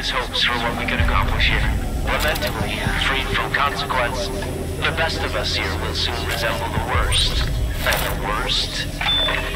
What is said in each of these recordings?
his hopes for what we could accomplish here. Lamentably, freed from consequence, the best of us here will soon resemble the worst. And the worst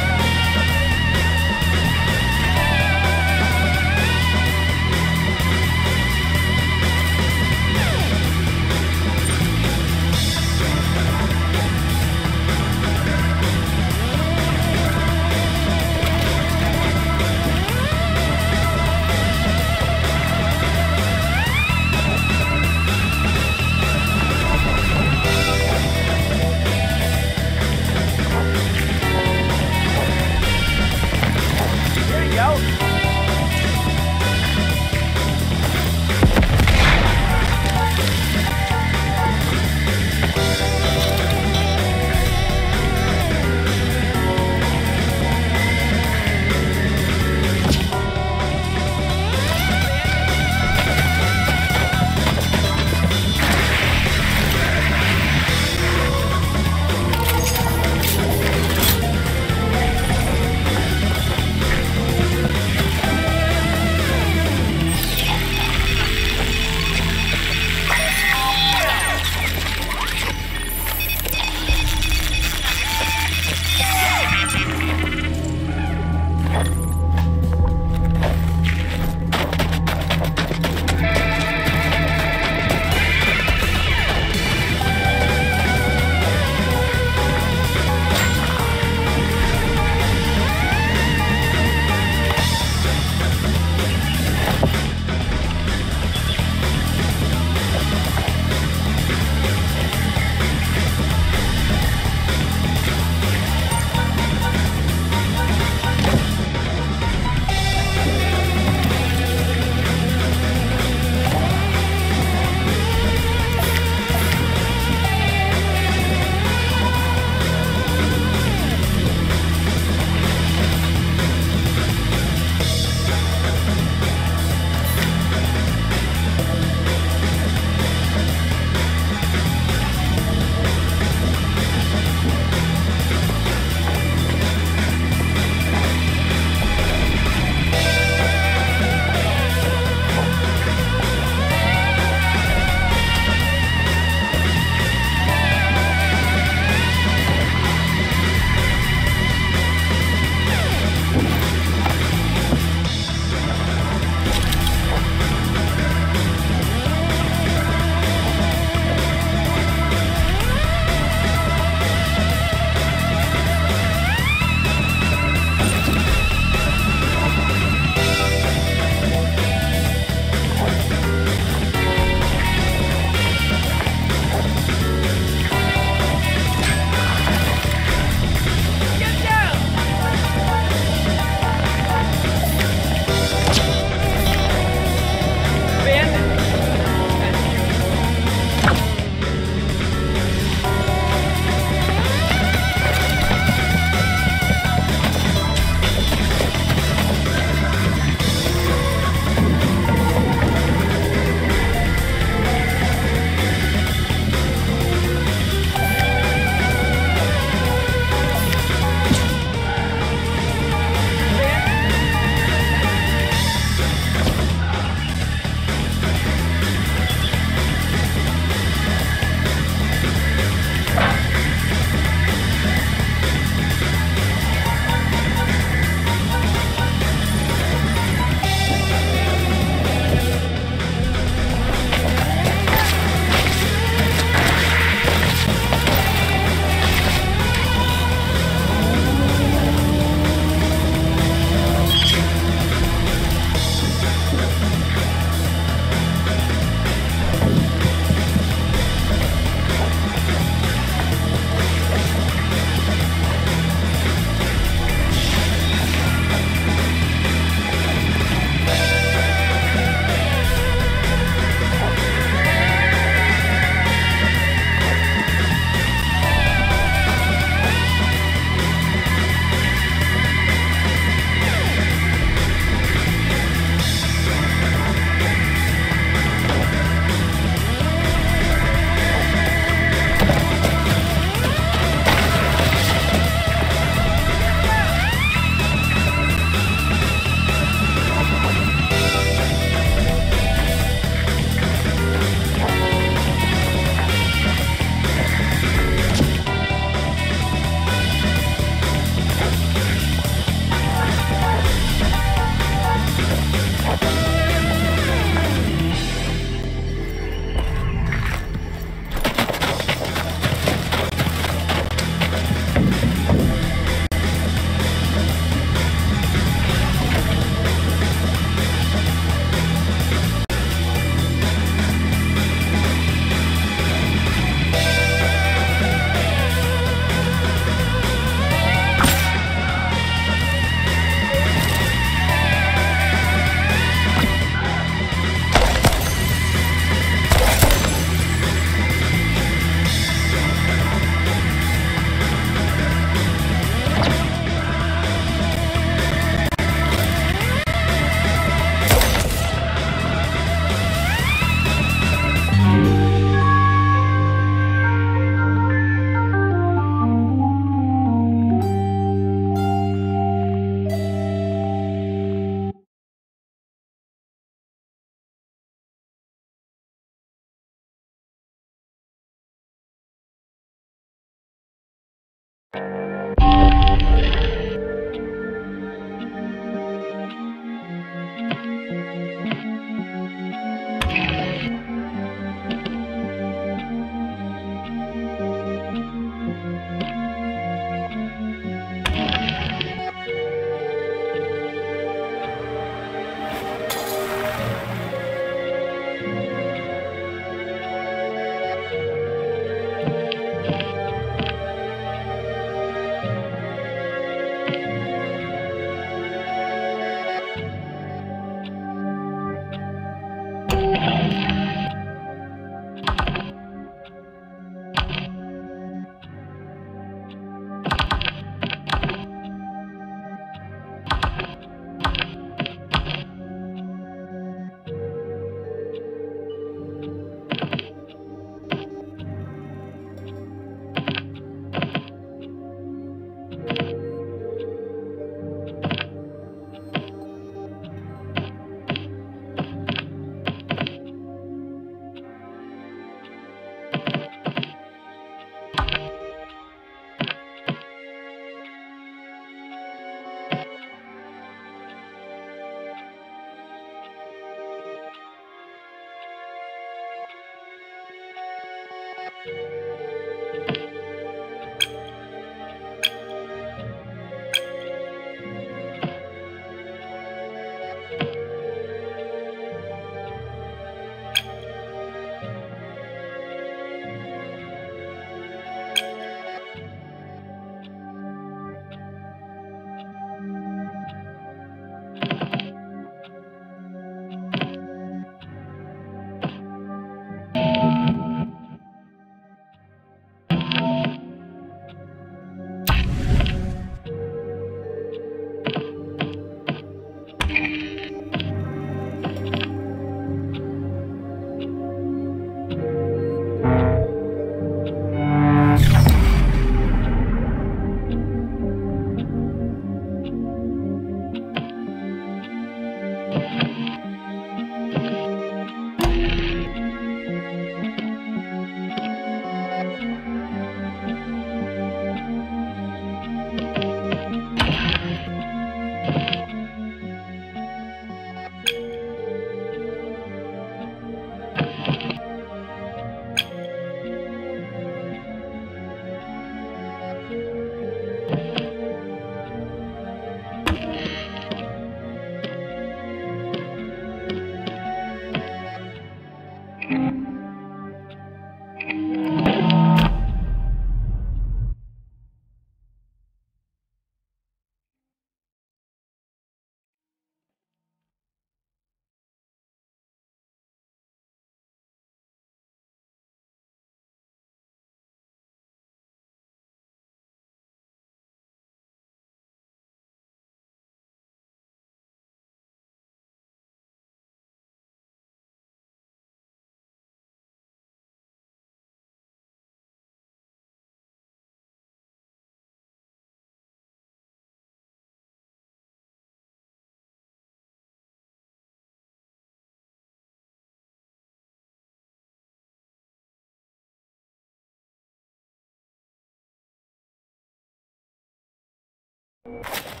Remember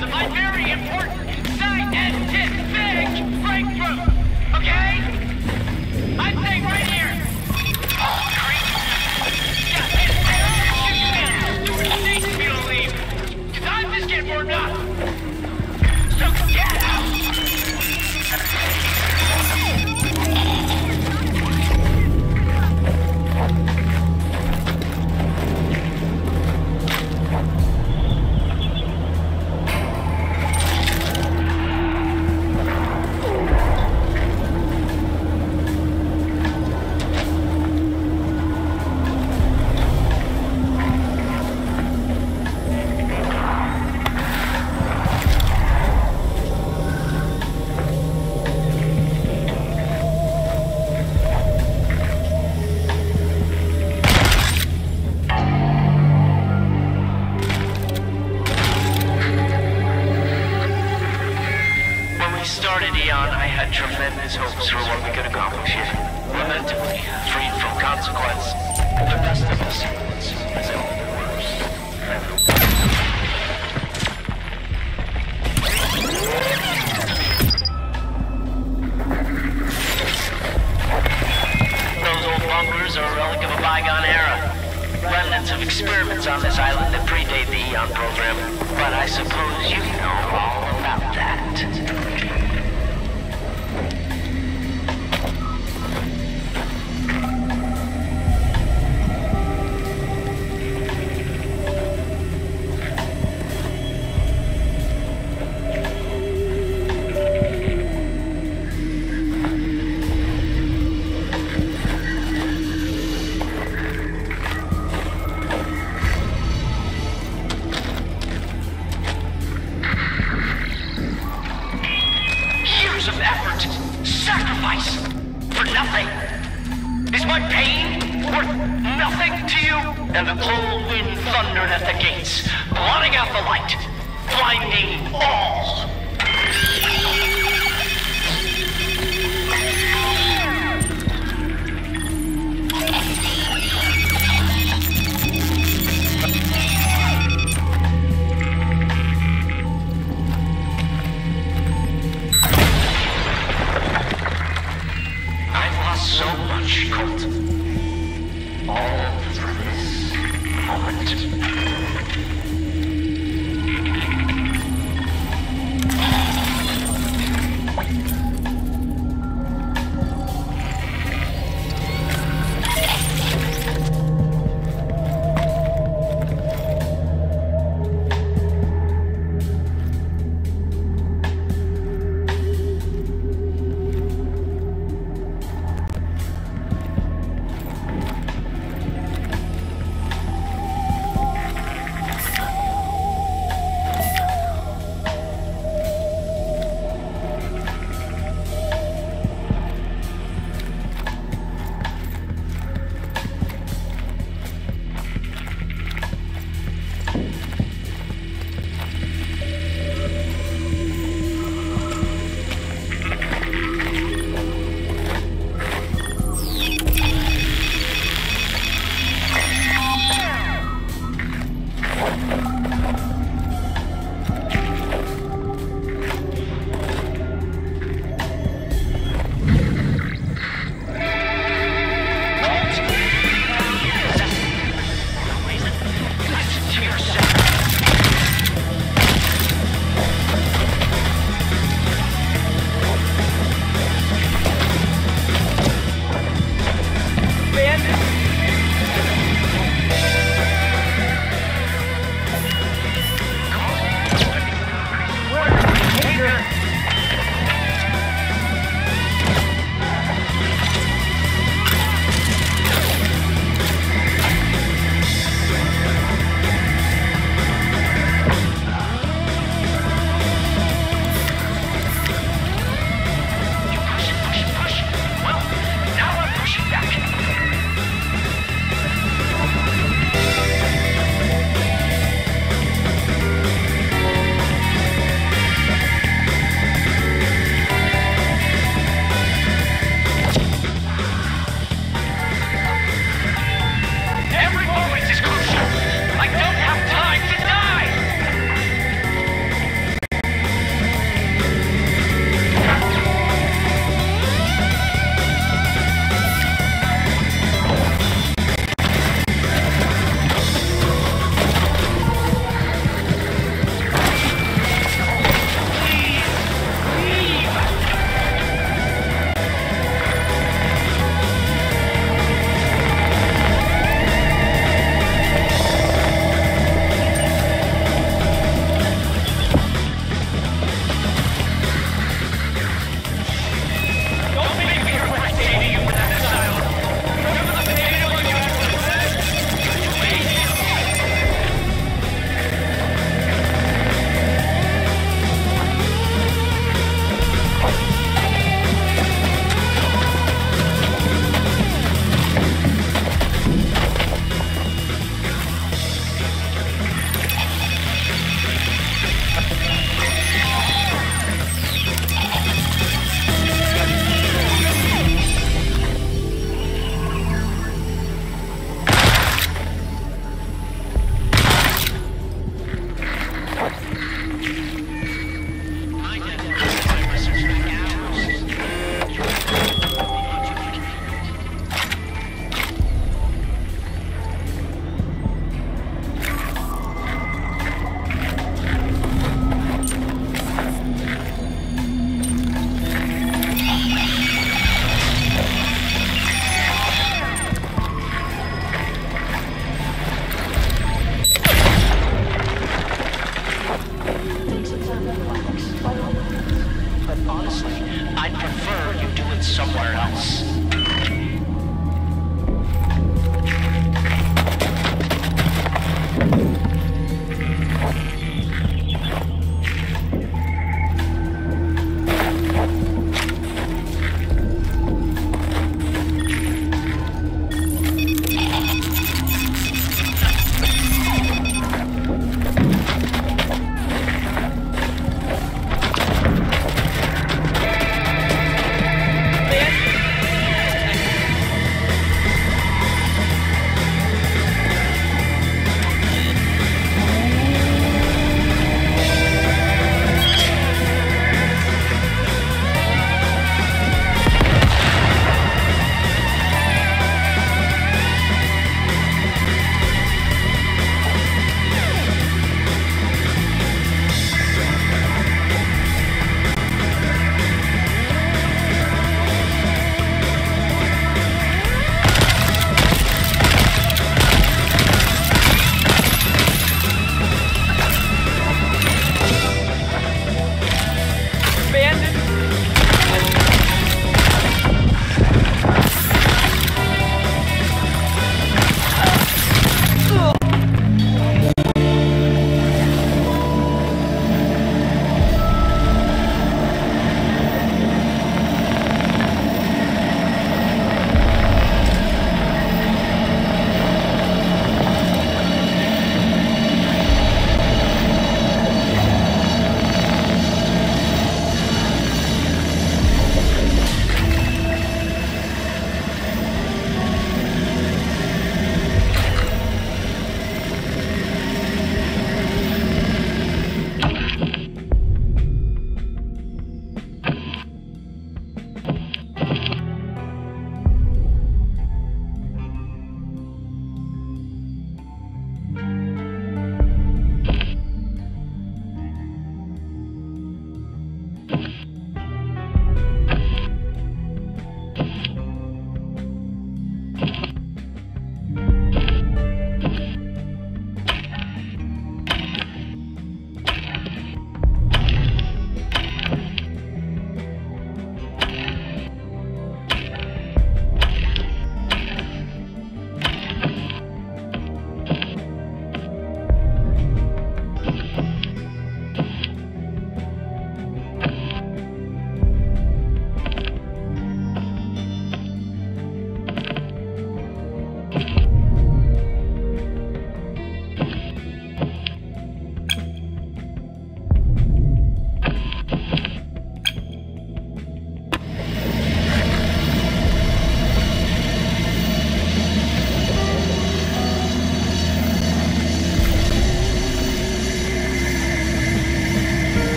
because of for what we could accomplish here. Lamentably, freed from consequence, the best of us is only the worst. Those old bunkers are a relic of a bygone era. Remnants of experiments on this island that predate the AEON program. But I suppose you know all about that. Light, blinding all. Somewhere else.